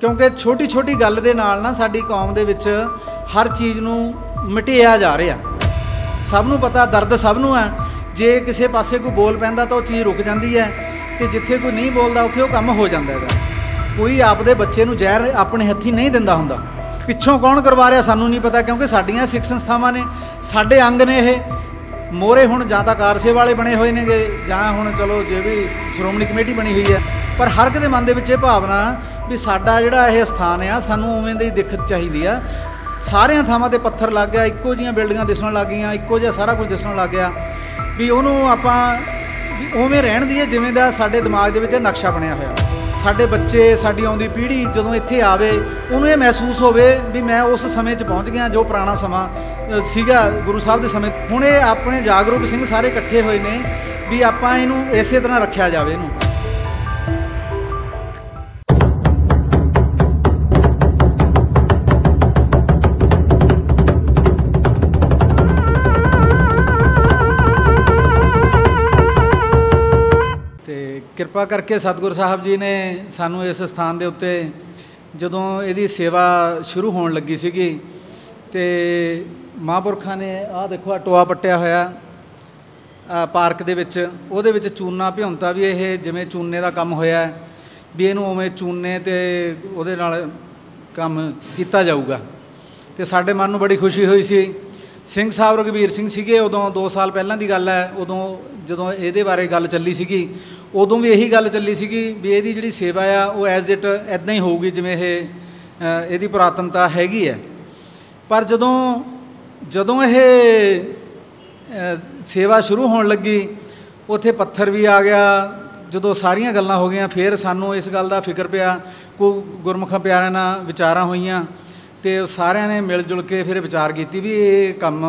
ਕਿਉਂਕਿ ਛੋਟੀ ਛੋਟੀ ਗੱਲ ਦੇ ਨਾਲ ਨਾ ਸਾਡੀ ਕੌਮ ਦੇ ਵਿੱਚ ਹਰ ਚੀਜ਼ ਨੂੰ ਮਿਟਿਆ ਜਾ ਰਿਹਾ। ਸਭ ਨੂੰ ਪਤਾ, ਦਰਦ ਸਭ ਨੂੰ ਹੈ। ਜੇ ਕਿਸੇ ਪਾਸੇ ਕੋਈ ਬੋਲ ਪੈਂਦਾ ਤਾਂ ਉਹ ਚੀਜ਼ ਰੁਕ ਜਾਂਦੀ ਹੈ ਤੇ ਜਿੱਥੇ ਕੋਈ ਨਹੀਂ ਬੋਲਦਾ, ਉੱਥੇ ਉਹ ਕੰਮ ਹੋ ਜਾਂਦਾ ਹੈਗਾ। ਕੋਈ ਆਪਦੇ ਬੱਚੇ ਨੂੰ ਜ਼ਹਿਰ ਆਪਣੇ ਹੱਥੀ ਨਹੀਂ ਦਿੰਦਾ ਹੁੰਦਾ। ਪਿੱਛੋਂ ਕੌਣ ਕਰਵਾ ਰਿਹਾ ਸਾਨੂੰ ਨਹੀਂ ਪਤਾ ਕਿਉਂਕਿ ਸਾਡੀਆਂ ਸਿੱਖ ਸੰਸਥਾਵਾਂ ਨੇ, ਸਾਡੇ ਅੰਗ ਨੇ ਇਹ। ਮੋਰੇ ਹੁਣ ਜਾਂ ਤਾਂ ਕਾਰਸੇ ਵਾਲੇ ਬਣੇ ਹੋਏ ਨੇਗੇ ਜਾਂ ਹੁਣ ਚਲੋ ਜੇ ਵੀ ਸ਼੍ਰੋਮਣੀ ਕਮੇਟੀ ਬਣੀ ਹੋਈ ਹੈ। ਪਰ ਹਰ ਇੱਕ ਦੇ ਮਨ ਦੇ ਵਿੱਚ ਇਹ ਭਾਵਨਾ ਵੀ ਸਾਡਾ ਜਿਹੜਾ ਇਹ ਸਥਾਨ ਆ, ਸਾਨੂੰ ਉਵੇਂ ਦੀ ਦਿੱਕਤ ਚਾਹੀਦੀ ਆ। ਸਾਰਿਆਂ ਥਾਵਾਂ ਤੇ ਪੱਥਰ ਲੱਗ ਗਿਆ, ਇੱਕੋ ਜੀਆਂ ਬਿਲਡਿੰਗਾਂ ਦਿਸਣ ਲੱਗ ਗਈਆਂ, ਇੱਕੋ ਜਿਹਾ ਸਾਰਾ ਕੁਝ ਦਿਸਣ ਲੱਗ ਗਿਆ। ਵੀ ਉਹਨੂੰ ਆਪਾਂ ਵੀ ਉਵੇਂ ਰਹਿਣ ਦੀ ਹੈ ਜਿਵੇਂ ਦਾ ਸਾਡੇ ਦਿਮਾਗ ਦੇ ਵਿੱਚ ਨਕਸ਼ਾ ਬਣਿਆ ਹੋਇਆ। ਸਾਡੇ ਬੱਚੇ, ਸਾਡੀ ਆਉਂਦੀ ਪੀੜ੍ਹੀ ਜਦੋਂ ਇੱਥੇ ਆਵੇ, ਉਹਨੂੰ ਇਹ ਮਹਿਸੂਸ ਹੋਵੇ ਵੀ ਮੈਂ ਉਸ ਸਮੇਂ 'ਚ ਪਹੁੰਚ ਗਿਆ ਜੋ ਪੁਰਾਣਾ ਸਮਾਂ ਸੀਗਾ ਗੁਰੂ ਸਾਹਿਬ ਦੇ ਸਮੇਂ। ਹੁਣ ਇਹ ਆਪਣੇ ਜਾਗਰੂਕ ਸਿੰਘ ਸਾਰੇ ਇਕੱਠੇ ਹੋਏ ਨੇ ਵੀ ਆਪਾਂ ਇਹਨੂੰ ਇਸੇ ਤਰ੍ਹਾਂ ਰੱਖਿਆ ਜਾਵੇ ਇਹਨੂੰ। ਕਿਰਪਾ ਕਰਕੇ ਸਤਿਗੁਰ ਸਾਹਿਬ ਜੀ ਨੇ ਸਾਨੂੰ ਇਸ ਸਥਾਨ ਦੇ ਉੱਤੇ ਜਦੋਂ ਇਹਦੀ ਸੇਵਾ ਸ਼ੁਰੂ ਹੋਣ ਲੱਗੀ ਸੀਗੀ ਤੇ ਮਹਾਂਪੁਰਖਾਂ ਨੇ ਆਹ ਦੇਖੋ ਆ ਟੋਆ ਪੱਟਿਆ ਹੋਇਆ ਪਾਰਕ ਦੇ ਵਿੱਚ, ਉਹਦੇ ਵਿੱਚ ਚੂਨਾ ਭਿਉਂਤਾ ਵੀ ਇਹ ਜਿਵੇਂ ਚੂਨੇ ਦਾ ਕੰਮ ਹੋਇਆ, ਵੀ ਇਹਨੂੰ ਉਵੇਂ ਚੂਨੇ ਤੇ ਉਹਦੇ ਨਾਲ ਕੰਮ ਕੀਤਾ ਜਾਊਗਾ। ਤੇ ਸਾਡੇ ਮਨ ਨੂੰ ਬੜੀ ਖੁਸ਼ੀ ਹੋਈ ਸੀ ਸਿੰਘ ਸਾਹਿਬ ਰਘਵੀਰ ਸਿੰਘ ਸੀਗੇ, ਉਦੋਂ 2 ਸਾਲ ਪਹਿਲਾਂ ਦੀ ਗੱਲ ਹੈ, ਉਦੋਂ ਜਦੋਂ ਇਹਦੇ ਬਾਰੇ ਗੱਲ ਚੱਲੀ ਸੀਗੀ, ਉਦੋਂ ਵੀ ਇਹੀ ਗੱਲ ਚੱਲੀ ਸੀਗੀ ਵੀ ਇਹਦੀ ਜਿਹੜੀ ਸੇਵਾ ਆ, ਉਹ ਐਜ਼ ਇਟ ਐਦਾਂ ਹੀ ਹੋਊਗੀ ਜਿਵੇਂ ਇਹ ਇਹਦੀ ਪੁਰਾਤਨਤਾ ਹੈਗੀ ਹੈ। ਪਰ ਜਦੋਂ ਜਦੋਂ ਇਹ ਸੇਵਾ ਸ਼ੁਰੂ ਹੋਣ ਲੱਗੀ, ਉੱਥੇ ਪੱਥਰ ਵੀ ਆ ਗਿਆ, ਜਦੋਂ ਸਾਰੀਆਂ ਗੱਲਾਂ ਹੋ ਗਈਆਂ, ਫਿਰ ਸਾਨੂੰ ਇਸ ਗੱਲ ਦਾ ਫਿਕਰ ਪਿਆ, ਕੋ ਗੁਰਮੁਖਾਂ ਪਿਆਰਿਆਂ ਨਾਲ ਵਿਚਾਰਾਂ ਹੋਈਆਂ ਤੇ ਸਾਰਿਆਂ ਨੇ ਮਿਲ ਜੁਲ ਕੇ ਫਿਰ ਵਿਚਾਰ ਕੀਤੀ ਵੀ ਇਹ ਕੰਮ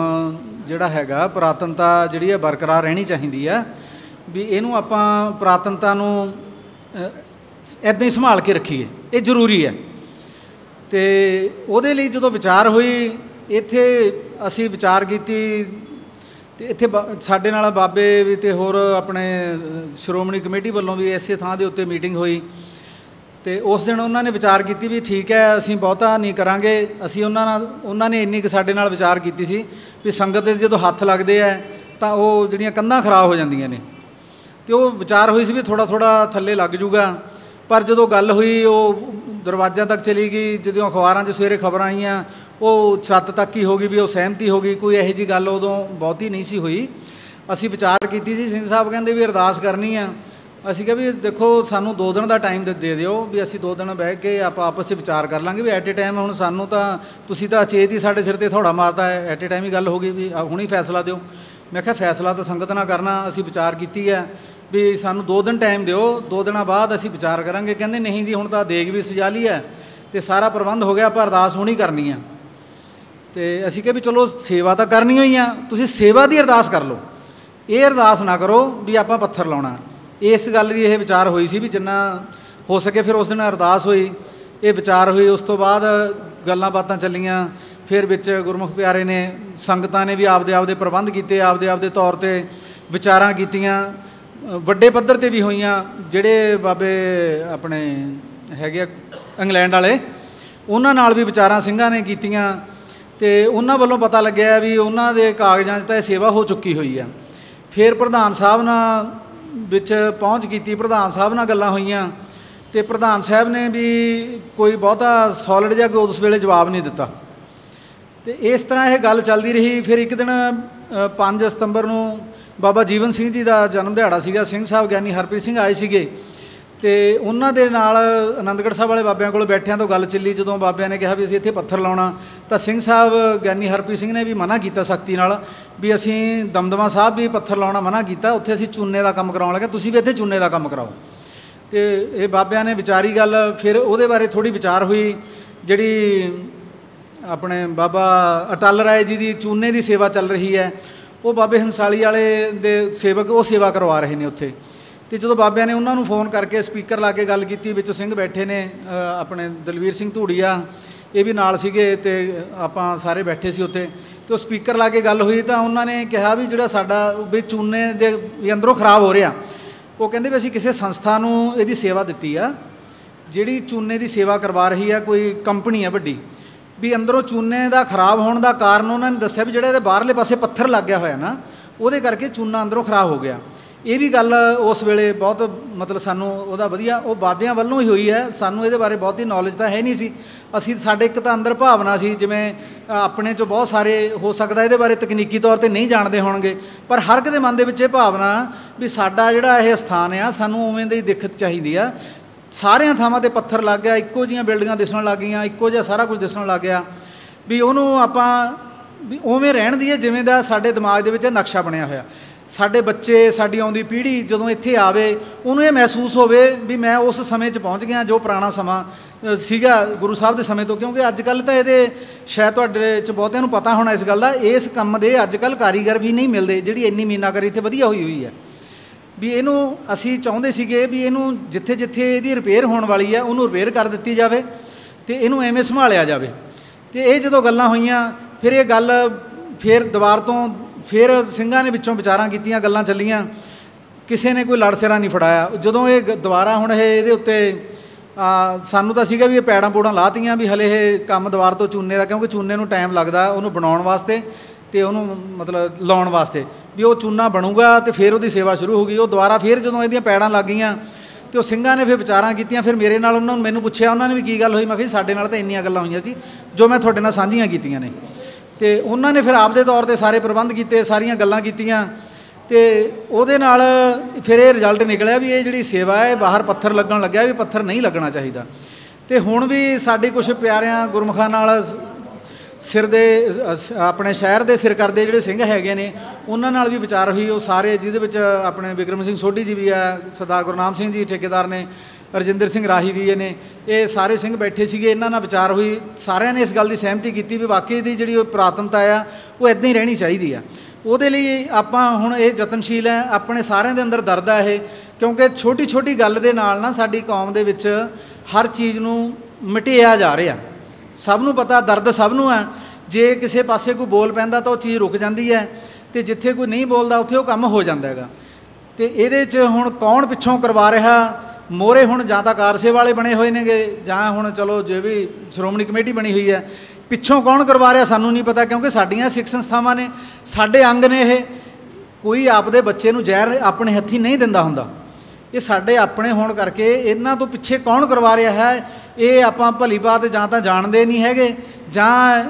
ਜਿਹੜਾ ਹੈਗਾ, ਪੁਰਾਤਨਤਾ ਜਿਹੜੀ ਹੈ ਬਰਕਰਾਰ ਰਹਿਣੀ ਚਾਹੀਦੀ ਆ ਵੀ ਇਹਨੂੰ ਆਪਾਂ ਪੁਰਾਤਨਤਾ ਨੂੰ ਇਦਾਂ ਹੀ ਸੰਭਾਲ ਕੇ ਰੱਖੀਏ। ਇਹ ਜ਼ਰੂਰੀ ਹੈ। ਤੇ ਉਹਦੇ ਲਈ ਜਦੋਂ ਵਿਚਾਰ ਹੋਈ, ਇੱਥੇ ਅਸੀਂ ਵਿਚਾਰ ਕੀਤੀ, ਤੇ ਇੱਥੇ ਬਾ- ਸਾਡੇ ਨਾਲ ਬਾਬੇ ਵੀ ਤੇ ਹੋਰ ਆਪਣੇ ਸ਼੍ਰੋਮਣੀ ਕਮੇਟੀ ਵੱਲੋਂ ਵੀ ਇਸੇ ਥਾਂ ਦੇ ਉੱਤੇ ਮੀਟਿੰਗ ਹੋਈ। ਤੇ ਉਸ ਦਿਨ ਉਹਨਾਂ ਨੇ ਵਿਚਾਰ ਕੀਤੀ ਵੀ ਠੀਕ ਹੈ, ਅਸੀਂ ਬਹੁਤਾ ਨਹੀਂ ਕਰਾਂਗੇ। ਅਸੀਂ ਉਹਨਾਂ ਨਾਲ, ਉਹਨਾਂ ਨੇ ਇੰਨੀ ਕੁ ਸਾਡੇ ਨਾਲ ਵਿਚਾਰ ਕੀਤੀ ਸੀ ਵੀ ਸੰਗਤ ਦੇ ਜਦੋਂ ਹੱਥ ਲੱਗਦੇ ਆ ਤਾਂ ਉਹ ਜਿਹੜੀਆਂ ਕੰਧਾਂ ਖਰਾਬ ਹੋ ਜਾਂਦੀਆਂ ਨੇ। ਤੇ ਉਹ ਵਿਚਾਰ ਹੋਈ ਸੀ ਵੀ ਥੋੜਾ ਥੋੜਾ ਥੱਲੇ ਲੱਗ ਜੂਗਾ। ਪਰ ਜਦੋਂ ਗੱਲ ਹੋਈ, ਉਹ ਦਰਵਾਜ਼ਿਆਂ ਤੱਕ ਚਲੀ ਗਈ, ਜਦੋਂ ਅਖਬਾਰਾਂ 'ਚ ਸਵੇਰੇ ਖਬਰਾਂ ਆਈਆਂ, ਉਹ ਛੱਤ ਤੱਕ ਹੀ ਹੋ ਗਈ ਵੀ ਉਹ ਸਹਿਮਤੀ ਹੋ ਗਈ, ਕੋਈ ਇਹੋ ਜੀ ਗੱਲ ਉਦੋਂ ਬਹੁਤੀ ਨਹੀਂ ਸੀ ਹੋਈ। ਅਸੀਂ ਵਿਚਾਰ ਕੀਤੀ ਸੀ, ਸਿੰਘ ਸਾਹਿਬ ਕਹਿੰਦੇ ਵੀ ਅਰਦਾਸ ਕਰਨੀ ਆ। ਅਸੀਂ ਕਿਹਾ ਵੀ ਦੇਖੋ, ਸਾਨੂੰ 2 ਦਿਨ ਦਾ ਟਾਈਮ ਦੇ ਦਿਓ ਵੀ ਅਸੀਂ 2 ਦਿਨ ਬਹਿ ਕੇ ਆਪਾਂ ਆਪਸ 'ਚ ਵਿਚਾਰ ਕਰ ਲਾਂਗੇ ਵੀ ਐਟ ਏ ਟਾਈਮ ਹੁਣ ਸਾਨੂੰ ਤਾਂ ਤੁਸੀਂ ਤਾਂ ਅਚੇਤ ਹੀ ਸਾਡੇ ਸਿਰ ਤੇ ਥੋੜਾ ਮਾਰਦਾ ਹੈ। ਐਟ ਏ ਟਾਈਮ ਹੀ ਗੱਲ ਹੋ ਗਈ ਵੀ ਆ ਹੁਣੀ ਫੈਸਲਾ ਦਿਓ। ਮੈਂ ਕਿਹਾ ਫੈਸਲਾ ਤਾਂ ਸੰਗਤ ਨਾਲ ਕਰਨਾ, ਅਸੀਂ ਵਿਚਾਰ ਕੀਤੀ ਹੈ ਵੀ ਸਾਨੂੰ 2 ਦਿਨ ਟਾਈਮ ਦਿਓ 2 ਦਿਨਾਂ ਬਾਅਦ ਅਸੀਂ ਵਿਚਾਰ ਕਰਾਂਗੇ। ਕਹਿੰਦੇ ਨਹੀਂ ਜੀ, ਹੁਣ ਤਾਂ ਦੇਗ ਵੀ ਸਜਾ ਲਈ ਹੈ ਤੇ ਸਾਰਾ ਪ੍ਰਬੰਧ ਹੋ ਗਿਆ ਪਰ ਅਰਦਾਸ ਹੁਣੀ ਕਰਨੀ ਆ ਤੇ ਅਸੀਂ ਕਿਹਾ ਵੀ ਚਲੋ, ਸੇਵਾ ਤਾਂ ਕਰਨੀ ਹੋਈ ਆ। ਤੁਸੀਂ ਸੇਵਾ ਦੀ ਅਰਦਾਸ ਕਰ ਲਓ। ਇਹ ਅਰਦਾਸ ਨਾ ਕਰੋ ਵੀ ਆਪਾਂ ਪੱਥਰ ਲਾਉਣਾ। ਇਸ ਗੱਲ ਦੀ ਇਹ ਵਿਚਾਰ ਹੋਈ ਸੀ ਵੀ ਜਿੰਨਾ ਹੋ ਸਕੇ ਫਿਰ ਉਸ ਦਿਨ ਅਰਦਾਸ ਹੋਈ, ਇਹ ਵਿਚਾਰ ਹੋਈ, ਉਸ ਤੋਂ ਬਾਅਦ ਗੱਲਾਂ ਬਾਤਾਂ ਚੱਲੀਆਂ, ਫਿਰ ਵਿੱਚ ਗੁਰਮੁਖ ਪਿਆਰੇ ਨੇ, ਸੰਗਤਾਂ ਨੇ ਵੀ ਆਪਦੇ ਆਪਦੇ ਪ੍ਰਬੰਧ ਕੀਤੇ, ਆਪਦੇ ਆਪਦੇ ਤੌਰ ਤੇ ਵਿਚਾਰਾਂ ਕੀਤੀਆਂ ਵੱਡੇ ਪੱਧਰ ਤੇ ਵੀ ਹੋਈਆਂ, ਜਿਹੜੇ ਬਾਬੇ ਆਪਣੇ ਹੈਗੇ ਆ ਇੰਗਲੈਂਡ ਵਾਲੇ, ਉਹਨਾਂ ਨਾਲ ਵੀ ਵਿਚਾਰਾਂ ਸਿੰਘਾਂ ਨੇ ਕੀਤੀਆਂ ਤੇ ਉਹਨਾਂ ਵੱਲੋਂ ਪਤਾ ਲੱਗਿਆ ਵੀ ਉਹਨਾਂ ਦੇ ਕਾਗਜ਼ਾਂ 'ਚ ਤਾਂ ਇਹ ਸੇਵਾ ਹੋ ਚੁੱਕੀ ਹੋਈ ਆ। ਫਿਰ ਪ੍ਰਧਾਨ ਸਾਹਿਬ ਨਾਲ ਵਿੱਚ ਪਹੁੰਚ ਕੀਤੀ ਪ੍ਰਧਾਨ ਸਾਹਿਬ ਨਾਲ ਗੱਲਾਂ ਹੋਈਆਂ ਤੇ ਪ੍ਰਧਾਨ ਸਾਹਿਬ ਨੇ ਵੀ ਕੋਈ ਬਹੁਤਾ ਸੋਲਿਡ ਜਿਹਾ ਕੋਈ ਉਸ ਵੇਲੇ ਜਵਾਬ ਨਹੀਂ ਦਿੱਤਾ। ਤੇ ਇਸ ਤਰ੍ਹਾਂ ਇਹ ਗੱਲ ਚੱਲਦੀ ਰਹੀ। ਫਿਰ ਇੱਕ ਦਿਨ ਅ, 5 ਸਤੰਬਰ ਨੂੰ ਬਾਬਾ ਜੀਵਨ ਸਿੰਘ ਜੀ ਦਾ ਜਨਮ ਦਿਹਾੜਾ ਸੀਗਾ। ਸਿੰਘ ਸਾਹਿਬ ਗਿਆਨੀ ਹਰਪ੍ਰੀਤ ਸਿੰਘ ਆਏ ਸੀਗੇ। ਤੇ ਉਹਨਾਂ ਦੇ ਨਾਲ ਆਨੰਦਗੜ੍ਹ ਸਾਹਿਬ ਵਾਲੇ ਬਾਬਿਆਂ ਕੋਲ ਬੈਠਿਆਂ ਤੋਂ ਗੱਲ ਚੱਲੀ, ਜਦੋਂ ਬਾਬਿਆਂ ਨੇ ਕਿਹਾ ਵੀ ਅਸੀਂ ਇੱਥੇ ਪੱਥਰ ਲਾਉਣਾ, ਤਾਂ ਸਿੰਘ ਸਾਹਿਬ ਗਿਆਨੀ ਹਰਪ੍ਰੀਤ ਸਿੰਘ ਨੇ ਵੀ ਮਨਾ ਕੀਤਾ ਸਖਤੀ ਨਾਲ, ਵੀ ਅਸੀਂ ਦਮਦਮਾ ਸਾਹਿਬ ਵੀ ਪੱਥਰ ਲਾਉਣਾ ਮਨਾ ਕੀਤਾ, ਉੱਥੇ ਅਸੀਂ ਚੂਨੇ ਦਾ ਕੰਮ ਕਰਾਉਣ ਲੱਗੇ, ਤੁਸੀਂ ਵੀ ਇੱਥੇ ਚੂਨੇ ਦਾ ਕੰਮ ਕਰਾਓ। ਤੇ ਇਹ ਬਾਬਿਆਂ ਨੇ ਵਿਚਾਰੀ ਗੱਲ ਫਿਰ ਉਹਦੇ ਬਾਰੇ ਥੋੜੀ ਵਿਚਾਰ ਹੋਈ, ਜਿਹੜੀ ਆਪਣੇ ਬਾਬਾ ਅਟਲ ਰਾਏ ਜੀ ਦੀ ਚੂਨੇ ਦੀ ਸੇਵਾ ਚੱਲ ਰਹੀ ਹੈ, ਉਹ ਬਾਬੇ ਹੰਸਾਲੀ ਵਾਲੇ ਦੇ ਸੇਵਕ ਉਹ ਸੇਵਾ ਕਰਵਾ ਰਹੇ ਨੇ ਉੱਥੇ। ਤੇ ਜਦੋਂ ਬਾਬਿਆਂ ਨੇ ਉਹਨਾਂ ਨੂੰ ਫੋਨ ਕਰਕੇ ਸਪੀਕਰ ਲਾ ਕੇ ਗੱਲ ਕੀਤੀ, ਵਿੱਚ ਸਿੰਘ ਬੈਠੇ ਨੇ ਆਪਣੇ ਦਲਵੀਰ ਸਿੰਘ ਧੂੜੀਆ, ਇਹ ਵੀ ਨਾਲ ਸੀਗੇ ਤੇ ਆਪਾਂ ਸਾਰੇ ਬੈਠੇ ਸੀ ਉੱਥੇ, ਤੇ ਉਹ ਸਪੀਕਰ ਲਾ ਕੇ ਗੱਲ ਹੋਈ ਤਾਂ ਉਹਨਾਂ ਨੇ ਕਿਹਾ ਵੀ ਜਿਹੜਾ ਸਾਡਾ ਵੀ ਚੂਨੇ ਦੇ ਵੀ ਅੰਦਰੋਂ ਖਰਾਬ ਹੋ ਰਿਹਾ। ਉਹ ਕਹਿੰਦੇ ਵੀ ਅਸੀਂ ਕਿਸੇ ਸੰਸਥਾ ਨੂੰ ਇਹਦੀ ਸੇਵਾ ਦਿੱਤੀ ਆ, ਜਿਹੜੀ ਚੂਨੇ ਦੀ ਸੇਵਾ ਕਰਵਾ ਰਹੀ ਆ, ਕੋਈ ਕੰਪਨੀ ਆ ਵੱਡੀ, ਵੀ ਅੰਦਰੋਂ ਚੂਨੇ ਦਾ ਖਰਾਬ ਹੋਣ ਦਾ ਕਾਰਨ ਉਹਨਾਂ ਨੇ ਦੱਸਿਆ ਵੀ ਜਿਹੜਾ ਇਹਦੇ ਬਾਹਰਲੇ ਪਾਸੇ ਪੱਥਰ ਲੱਗ ਗਿਆ ਹੋਇਆ ਨਾ, ਉਹਦੇ ਕਰਕੇ ਚੂਨਾ ਅੰਦਰੋਂ ਖਰਾਬ ਹੋ ਗਿਆ। ਇਹ ਵੀ ਗੱਲ ਉਸ ਵੇਲੇ ਬਹੁਤ ਮਤਲਬ ਸਾਨੂੰ ਉਹਦਾ ਵਧੀਆ, ਉਹ ਬਾਬਿਆਂ ਵੱਲੋਂ ਹੀ ਹੋਈ ਹੈ। ਸਾਨੂੰ ਇਹਦੇ ਬਾਰੇ ਬਹੁਤੀ ਨੌਲੇਜ ਤਾਂ ਹੈ ਨਹੀਂ ਸੀ। ਅਸੀਂ ਸਾਡੇ ਇੱਕ ਤਾਂ ਅੰਦਰ ਭਾਵਨਾ ਸੀ, ਜਿਵੇਂ ਆਪਣੇ ਚੋਂ ਬਹੁਤ ਸਾਰੇ ਹੋ ਸਕਦਾ ਇਹਦੇ ਬਾਰੇ ਤਕਨੀਕੀ ਤੌਰ ਤੇ ਨਹੀਂ ਜਾਣਦੇ ਹੋਣਗੇ। ਪਰ ਹਰ ਇੱਕ ਦੇ ਮਨ ਦੇ ਵਿੱਚ ਇਹ ਭਾਵਨਾ ਵੀ ਸਾਡਾ ਜਿਹੜਾ ਇਹ ਸਥਾਨ ਆ, ਸਾਨੂੰ ਉਵੇਂ ਦੀ ਦਿੱਕਤ ਚਾਹੀਦੀ ਆ। ਸਾਰਿਆਂ ਥਾਵਾਂ ਤੇ ਪੱਥਰ ਲੱਗ ਗਿਆ, ਇੱਕੋ ਜੀਆਂ ਬਿਲਡਿੰਗਾਂ ਦਿਸਣ ਲੱਗ ਗਈਆਂ, ਇੱਕੋ ਜਿਹਾ ਸਾਰਾ ਕੁਝ ਦਿਸਣ ਲੱਗ ਗਿਆ। ਵੀ ਉਹਨੂੰ ਆਪਾਂ ਵੀ ਉਵੇਂ ਰਹਿਣ ਦੀ ਹੈ ਜਿਵੇਂ ਦਾ ਸਾਡੇ ਦਿਮਾਗ ਦੇ ਵਿੱਚ ਨਕਸ਼ਾ ਬਣਿਆ ਹੋਇਆ। ਸਾਡੇ ਬੱਚੇ, ਸਾਡੀ ਆਉਂਦੀ ਪੀੜ੍ਹੀ ਜਦੋਂ ਇੱਥੇ ਆਵੇ, ਉਹਨੂੰ ਇਹ ਮਹਿਸੂਸ ਹੋਵੇ ਵੀ ਮੈਂ ਉਸ ਸਮੇਂ 'ਚ ਪਹੁੰਚ ਗਿਆ ਜੋ ਪੁਰਾਣਾ ਸਮਾਂ ਸੀਗਾ ਗੁਰੂ ਸਾਹਿਬ ਦੇ ਸਮੇਂ ਤੋਂ। ਕਿਉਂਕਿ ਅੱਜ ਕੱਲ ਤਾਂ ਇਹਦੇ ਸ਼ਾਇਦ ਤੁਹਾਡੇ 'ਚ ਬਹੁਤਿਆਂ ਨੂੰ ਪਤਾ ਹੋਣਾ ਇਸ ਗੱਲ ਦਾ, ਇਸ ਕੰਮ ਦੇ ਅੱਜ ਕੱਲ ਕਾਰੀਗਰ ਵੀ ਨਹੀਂ ਮਿਲਦੇ, ਜਿਹੜੀ ਇੰਨੀ ਮੀਨਾਕਾਰੀ ਇੱਥੇ ਵਧੀਆ ਹੋਈ ਹੋਈ ਹੈ। ਵੀ ਇਹਨੂੰ ਅਸੀਂ ਚਾਹੁੰਦੇ ਸੀਗੇ ਵੀ ਇਹਨੂੰ ਜਿੱਥੇ ਜਿੱਥੇ ਇਹਦੀ ਰਿਪੇਅਰ ਹੋਣ ਵਾਲੀ ਹੈ, ਉਹਨੂੰ ਰਿਪੇਅਰ ਕਰ ਦਿੱਤੀ ਜਾਵੇ ਤੇ ਇਹਨੂੰ ਐਵੇਂ ਸੰਭਾਲਿਆ ਜਾਵੇ। ਤੇ ਇਹ ਜਦੋਂ ਗੱਲਾਂ ਹੋਈਆਂ, ਫਿਰ ਇਹ ਗੱਲ ਫਿਰ ਦੁਬਾਰ ਤੋਂ ਫਿਰ ਸਿੰਘਾਂ ਨੇ ਵਿੱਚੋਂ ਵਿਚਾਰਾਂ ਕੀਤੀਆਂ, ਗੱਲਾਂ ਚੱਲੀਆਂ। ਕਿਸੇ ਨੇ ਕੋਈ ਲੜ ਸਿਰਾ ਨਹੀਂ ਫੜਾਇਆ। ਜਦੋਂ ਇਹ ਗ- ਦੁਬਾਰਾ ਹੁਣ ਇਹ ਇਹਦੇ ਉੱਤੇ ਸਾਨੂੰ ਤਾਂ ਸੀਗਾ ਵੀ ਇਹ ਪੈੜਾਂ ਪੂੜਾਂ ਲਾਤੀਆਂ ਵੀ ਹਲੇ ਇਹ ਕੰਮ ਦੁਬਾਰ ਤੋਂ ਚੂਨੇ ਦਾ, ਕਿਉਂਕਿ ਚੂਨੇ ਨੂੰ ਟਾਈਮ ਲੱਗਦਾ ਉਹਨੂੰ ਬਣਾਉਣ ਵਾਸਤੇ ਤੇ ਉਹਨੂੰ ਮਤਲਬ ਲਾਉਣ ਵਾਸਤੇ। ਵੀ ਉਹ ਚੂਨਾ ਬਣੂਗਾ ਤੇ ਫਿਰ ਉਹਦੀ ਸੇਵਾ ਸ਼ੁਰੂ ਹੋ ਗਈ। ਉਹ ਦੁਬਾਰਾ ਫਿਰ ਜਦੋਂ ਇਹਦੀਆਂ ਪੈੜਾਂ ਲੱਗ ਗਈਆਂ ਤੇ ਉਹ ਸਿੰਘਾਂ ਨੇ ਫਿਰ ਵਿਚਾਰਾਂ ਕੀਤੀਆਂ, ਫਿਰ ਮੇਰੇ ਨਾਲ ਉਹਨਾਂ ਨੂੰ ਮੈਨੂੰ ਪੁੱਛਿਆ, ਉਹਨਾਂ ਨੇ ਵੀ ਕੀ ਗੱਲ ਹੋਈ? ਮੈਂ ਕਿਹਾ ਜੀ, ਸਾਡੇ ਨਾਲ ਤਾਂ ਇੰਨੀਆਂ ਗੱਲਾਂ ਹੋਈਆਂ ਸੀ, ਜੋ ਮੈਂ ਤੁਹਾਡੇ ਨਾਲ ਸਾਂਝੀਆਂ ਕੀਤੀਆਂ ਨੇ। ਤੇ ਉਹਨਾਂ ਨੇ ਫਿਰ ਆਪਦੇ ਤੌਰ ਤੇ ਸਾਰੇ ਪ੍ਰਬੰਧ ਕੀਤੇ, ਸਾਰੀਆਂ ਗੱਲਾਂ ਕੀਤੀਆਂ ਤੇ ਉਹਦੇ ਨਾਲ ਫਿਰ ਇਹ ਰਿਜ਼ਲਟ ਨਿਕਲਿਆ ਵੀ ਇਹ ਜਿਹੜੀ ਸੇਵਾ ਹੈ ਬਾਹਰ ਪੱਥਰ ਲੱਗਣ ਲੱਗਿਆ ਵੀ ਪੱਥਰ ਨਹੀਂ ਲੱਗਣਾ ਚਾਹੀਦਾ। ਤੇ ਹੁਣ ਵੀ ਸਾਡੇ ਕੁਝ ਪਿਆਰਿਆਂ ਗੁਰਮੁਖਾਂ ਨਾਲ ਸਿਰ ਦੇ ਆਪਣੇ ਸ਼ਹਿਰ ਦੇ ਸਿਰ ਕਰਦੇ ਜਿਹੜੇ ਸਿੰਘ ਹੈਗੇ ਨੇ, ਉਹਨਾਂ ਨਾਲ ਵੀ ਵਿਚਾਰ ਹੋਈ, ਉਹ ਸਾਰੇ ਜਿਹਦੇ ਵਿੱਚ ਆਪਣੇ ਵਿਕਰਮ ਸਿੰਘ ਸੋਢੀ ਜੀ ਵੀ ਆ, ਸਰਦਾਰ ਗੁਰਨਾਮ ਸਿੰਘ ਜੀ ਠੇਕੇਦਾਰ ਨੇ ਰਜਿੰਦਰ ਸਿੰਘ ਰਾਹੀ ਵੀ ਨੇ ਇਹ ਸਾਰੇ ਸਿੰਘ ਬੈਠੇ ਸੀਗੇ, ਇਹਨਾਂ ਨਾਲ ਵਿਚਾਰ ਹੋਈ। ਸਾਰਿਆਂ ਨੇ ਇਸ ਗੱਲ ਦੀ ਸਹਿਮਤੀ ਕੀਤੀ ਵੀ ਵਾਕਈ ਦੀ ਜਿਹੜੀ ਉਹ ਪੁਰਾਤਨਤਾ ਆ, ਉਹ ਇਦਾਂ ਹੀ ਰਹਿਣੀ ਚਾਹੀਦੀ ਆ। ਉਹਦੇ ਲਈ ਆਪਾਂ ਹੁਣ ਇਹ ਯਤਨਸ਼ੀਲ ਹੈ ਆਪਣੇ ਸਾਰਿਆਂ ਦੇ ਅੰਦਰ ਦਰਦ ਆ ਇਹ, ਕਿਉਂਕਿ ਛੋਟੀ ਛੋਟੀ ਗੱਲ ਦੇ ਨਾਲ ਨਾ ਸਾਡੀ ਕੌਮ ਦੇ ਵਿੱਚ ਹਰ ਚੀਜ਼ ਨੂੰ ਮਿਟਿਆ ਜਾ ਰਿਹਾ। ਸਭ ਨੂੰ ਪਤਾ, ਦਰਦ ਸਭ ਨੂੰ ਹੈ ਜੇ ਕਿਸੇ ਪਾਸੇ ਕੋਈ ਬੋਲ ਪੈਂਦਾ ਤਾਂ ਉਹ ਚੀਜ਼ ਰੁਕ ਜਾਂਦੀ ਹੈ ਤੇ ਜਿੱਥੇ ਕੋਈ ਨਹੀਂ ਬੋਲਦਾ, ਉੱਥੇ ਉਹ ਕੰਮ ਹੋ ਜਾਂਦਾ ਹੈਗਾ। ਤੇ ਇਹਦੇ 'ਚ ਹੁਣ ਕੌਣ ਪਿੱਛੋਂ ਕਰਵਾ ਰਿਹਾ? ਮੋਰੇ ਹੁਣ ਜਾਂ ਤਾਂ ਕਾਰਸੇ ਵਾਲੇ ਬਣੇ ਹੋਏ ਨੇਗੇ, ਜਾਂ ਹੁਣ ਚਲੋ ਜੇ ਵੀ ਸ਼੍ਰੋਮਣੀ ਕਮੇਟੀ ਬਣੀ ਹੋਈ ਹੈ, ਪਿੱਛੋਂ ਕੌਣ ਕਰਵਾ ਰਿਹਾ ਸਾਨੂੰ ਨਹੀਂ ਪਤਾ, ਕਿਉਂਕਿ ਸਾਡੀਆਂ ਸਿੱਖ ਸੰਸਥਾਵਾਂ ਨੇ, ਸਾਡੇ ਅੰਗ ਨੇ ਇਹ। ਕੋਈ ਆਪਦੇ ਬੱਚੇ ਨੂੰ ਜ਼ਹਿਰ ਆਪਣੇ ਹੱਥੀ ਨਹੀਂ ਦਿੰਦਾ ਹੁੰਦਾ। ਇਹ ਸਾਡੇ ਆਪਣੇ ਹੋਣ ਕਰਕੇ ਇਹਨਾਂ ਤੋਂ ਪਿੱਛੇ ਕੌਣ ਕਰਵਾ ਰਿਹਾ ਹੈ, ਇਹ ਆਪਾਂ ਭਲੀ ਬਾਤ ਜਾਂ ਤਾਂ ਜਾਣਦੇ ਨਹੀਂ ਹੈਗੇ, ਜਾਂ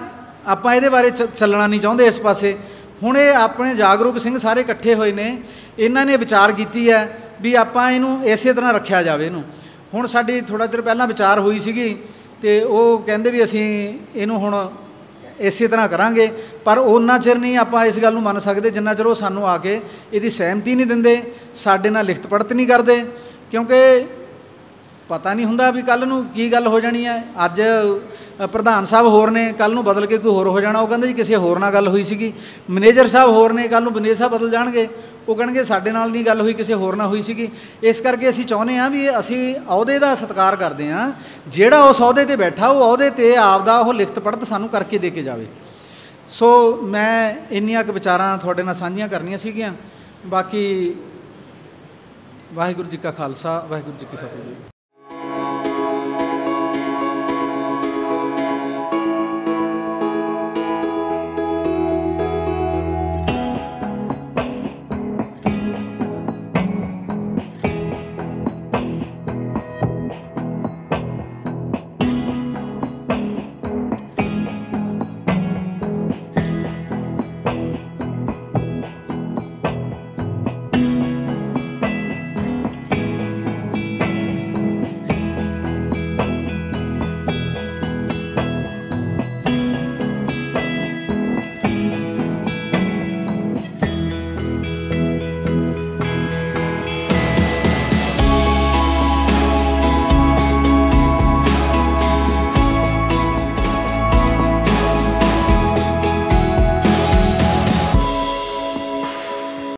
ਆਪਾਂ ਇਹਦੇ ਬਾਰੇ ਚ- ਚੱਲਣਾ ਨਹੀਂ ਚਾਹੁੰਦੇ ਇਸ ਪਾਸੇ। ਹੁਣ ਇਹ ਆਪਣੇ ਜਾਗਰੂਕ ਸਿੰਘ ਸਾਰੇ ਇਕੱਠੇ ਹੋਏ ਨੇ, ਇਹਨਾਂ ਨੇ ਵਿਚਾਰ ਕੀਤੀ ਹੈ ਵੀ ਆਪਾਂ ਇਹਨੂੰ ਇਸੇ ਤਰ੍ਹਾਂ ਰੱਖਿਆ ਜਾਵੇ ਇਹਨੂੰ। ਹੁਣ ਸਾਡੀ ਥੋੜਾ ਚਿਰ ਪਹਿਲਾਂ ਵਿਚਾਰ ਹੋਈ ਸੀਗੀ ਤੇ ਉਹ ਕਹਿੰਦੇ ਵੀ ਅਸੀਂ ਇਹਨੂੰ ਹੁਣ ਇਸੇ ਤਰ੍ਹਾਂ ਕਰਾਂਗੇ, ਪਰ ਉਹਨਾਂ ਚਿਰ ਨਹੀਂ ਆਪਾਂ ਇਸ ਗੱਲ ਨੂੰ ਮੰਨ ਸਕਦੇ ਜਿੰਨਾ ਚਿਰ ਉਹ ਸਾਨੂੰ ਆ ਕੇ ਇਹਦੀ ਸਹਿਮਤੀ ਨਹੀਂ ਦਿੰਦੇ, ਸਾਡੇ ਨਾਲ ਲਿਖਤ ਪੜਤ ਨਹੀਂ ਕਰਦੇ, ਕਿਉਂਕਿ ਪਤਾ ਨਹੀਂ ਹੁੰਦਾ ਵੀ ਕੱਲ ਨੂੰ ਕੀ ਗੱਲ ਹੋ ਜਾਣੀ ਹੈ। ਅੱਜ ਪ੍ਰਧਾਨ ਸਾਹਿਬ ਹੋਰ ਨੇ ਕੱਲ ਨੂੰ ਬਦਲ ਕੇ ਕੋਈ ਹੋਰ ਹੋ ਜਾਣਾ। ਉਹ ਕਹਿੰਦੇ ਜੀ ਕਿਸੇ ਹੋਰ ਨਾਲ ਗੱਲ ਹੋਈ ਸੀਗੀ। ਮੈਨੇਜਰ ਸਾਹਿਬ ਹੋਰ ਨੇ ਕੱਲ ਨੂੰ ਮੈਨੇਜਰ ਸਾਹਿਬ ਬਦਲ ਜਾਣਗੇ। ਉਹ ਕਹਿਣਗੇ ਸਾਡੇ ਨਾਲ ਨਹੀਂ ਗੱਲ ਹੋਈ, ਕਿਸੇ ਹੋਰ ਨਾਲ ਹੋਈ ਸੀਗੀ। ਇਸ ਕਰਕੇ ਅਸੀਂ ਚਾਹੁੰਦੇ ਹਾਂ ਵੀ ਅਸੀਂ ਅਹੁਦੇ ਦਾ ਸਤਿਕਾਰ ਕਰਦੇ ਹਾਂ। ਜਿਹੜਾ ਉਸ ਅਹੁਦੇ ਤੇ ਬੈਠਾ, ਉਹ ਅਹੁਦੇ ਤੇ ਆਪਦਾ ਉਹ ਲਿਖਤ ਪੜਤ ਸਾਨੂੰ ਕਰਕੇ ਦੇ ਕੇ ਜਾਵੇ। ਸੋ ਮੈਂ ਇੰਨੀਆਂ ਕੁ ਵਿਚਾਰਾਂ ਤੁਹਾਡੇ ਨਾਲ ਸਾਂਝੀਆਂ ਕਰਨੀਆਂ ਸੀਗੀਆਂ। ਬਾਕੀ ਵਾਹਿਗੁਰੂ ਜੀ ਕਾ ਖਾਲਸਾ, ਵਾਹਿਗੁਰੂ ਜੀ ਕੀ ਫਤਿਹ